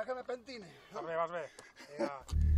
Espera que me pentine. Vas bé, vas bé. Vinga.